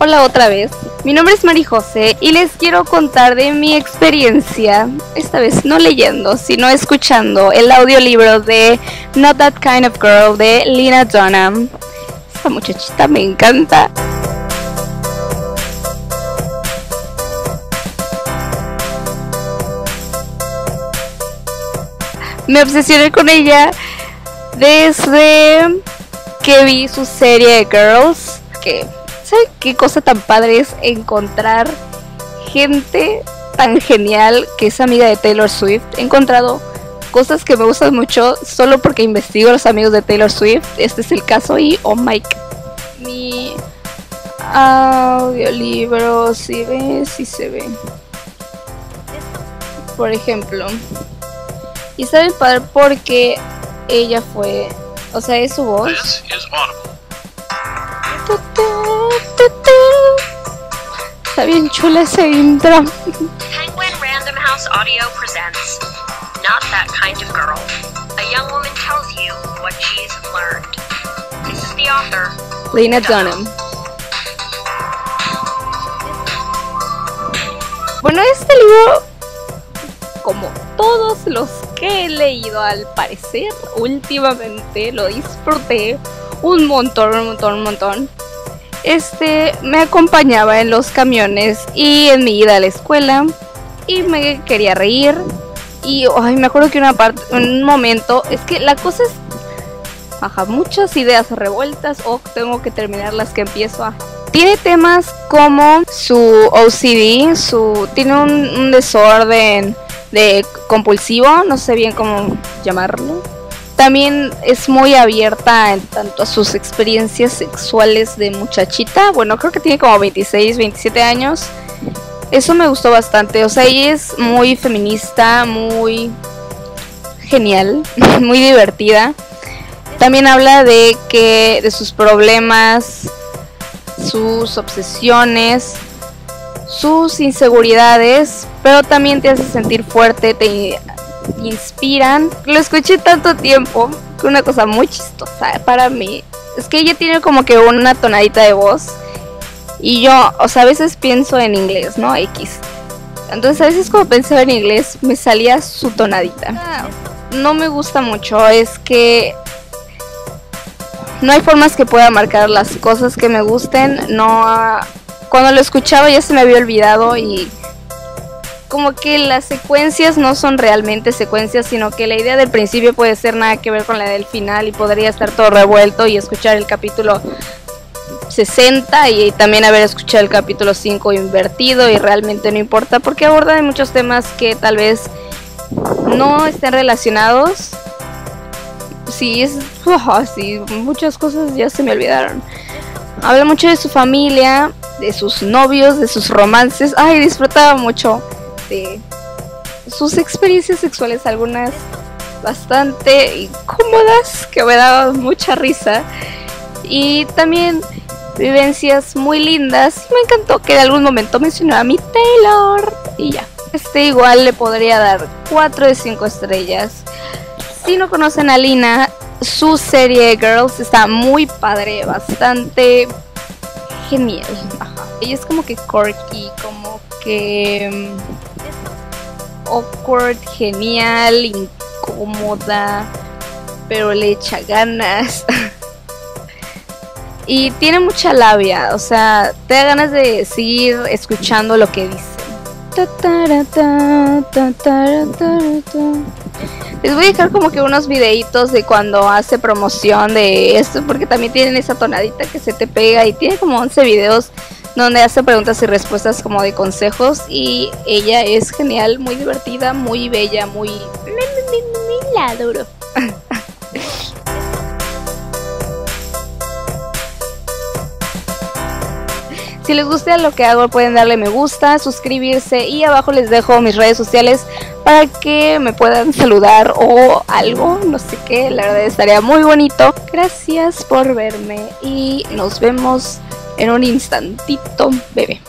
Hola otra vez, mi nombre es Mari José y les quiero contar de mi experiencia, esta vez no leyendo, sino escuchando el audiolibro de Not That Kind of Girl de Lina Dunham. Esta muchachita me encanta. Me obsesioné con ella desde que vi su serie de Girls, que ¿saben qué cosa tan padre es encontrar gente tan genial que es amiga de Taylor Swift? He encontrado cosas que me gustan mucho solo porque investigo a los amigos de Taylor Swift. Este es el caso y oh my mi audiolibro, si ve, si se ve. Por ejemplo, y saben padre porque ella fue, o sea, es su voz. Está bien chula ese intro. Penguin Random House Audio presents Not That Kind of Girl. A young woman tells you what she's learned. This is the author. Lena Dunham. Bueno, este libro, como todos los que he leído al parecer últimamente, lo disfruté un montón, un montón, un montón. Este me acompañaba en los camiones y en mi ida a la escuela y me quería reír. Y ay, me acuerdo que una parte, un momento, es que la cosa es Ajá, muchas ideas revueltas o tengo que terminar las que empiezo a... Tiene temas como su OCD, su tiene un, un desorden de compulsivo, no sé bien cómo llamarlo. También es muy abierta en tanto a sus experiencias sexuales de muchachita. Bueno, creo que tiene como 26, 27 años. Eso me gustó bastante. O sea, ella es muy feminista, muy genial, muy divertida. También habla de que de sus problemas, sus obsesiones, sus inseguridades, pero también te hace sentir fuerte, te inspiran. Lo escuché tanto tiempo que una cosa muy chistosa para mí es que ella tiene como que una tonadita de voz y yo, o sea, a veces pienso en inglés, ¿no? X. Entonces a veces como pensaba en inglés me salía su tonadita. No me gusta mucho, es que no hay formas que pueda marcar las cosas que me gusten. No, cuando lo escuchaba ya se me había olvidado y como que las secuencias no son realmente secuencias, sino que la idea del principio puede ser nada que ver con la del final y podría estar todo revuelto y escuchar el capítulo 60 y también haber escuchado el capítulo 5 invertido y realmente no importa porque aborda de muchos temas que tal vez no estén relacionados. Sí, es sí, muchas cosas ya se me olvidaron. Habla mucho de su familia, de sus novios, de sus romances. Ay, disfrutaba mucho de sus experiencias sexuales, algunas bastante incómodas, que me daban mucha risa. Y también vivencias muy lindas. Me encantó que de algún momento mencionara a mi Taylor. Y ya. Este igual le podría dar 4 de 5 estrellas. Si no conocen a Lina, su serie Girls está muy padre, bastante genial. Ella es como que quirky, como que mm, awkward, genial, incómoda, pero le echa ganas. y tiene mucha labia, o sea, te da ganas de seguir escuchando lo que dice. Les voy a dejar como que unos videitos de cuando hace promoción de esto, porque también tienen esa tonadita que se te pega y tiene como 11 videos donde hace preguntas y respuestas como de consejos y ella es genial, muy divertida, muy bella, muy... la adoro. Si les gusta lo que hago pueden darle me gusta, suscribirse y abajo les dejo mis redes sociales para que me puedan saludar o algo, no sé qué, la verdad estaría muy bonito. Gracias por verme y nos vemos en un instantito, bebé.